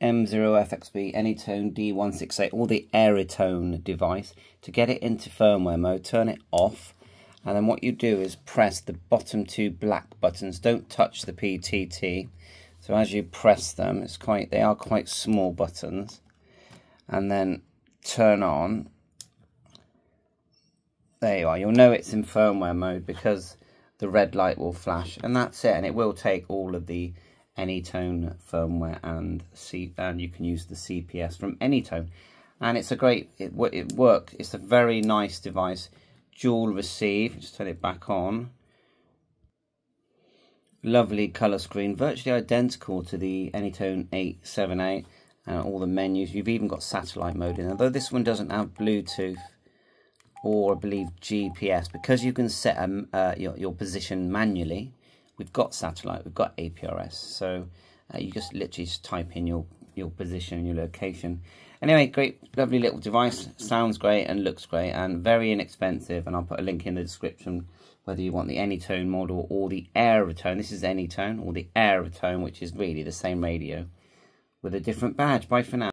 M0FXB Anytone D168 or the Aeritone device. To get it into firmware mode, turn it off. And then what you do is press the bottom two black buttons. Don't touch the PTT. So as you press them, it's quite they are quite small buttons. And then turn on. There you are. You'll know it's in firmware mode because the red light will flash. And that's it. And it will take all of the Anytone firmware and C and you can use the CPS from Anytone. And it's a great, it, it works. It's a very nice device. Dual receive, just turn it back on. Lovely colour screen, virtually identical to the Anytone 878. Uh, all the menus. You've even got satellite mode in, although this one doesn't have Bluetooth or I believe GPS because you can set um, uh, your, your position manually we've got satellite, we've got APRS. So uh, you just literally just type in your, your position, and your location. Anyway, great, lovely little device. Sounds great and looks great and very inexpensive. And I'll put a link in the description whether you want the Anytone model or the Aeritone. This is Anytone or the Aeritone, which is really the same radio with a different badge. Bye for now.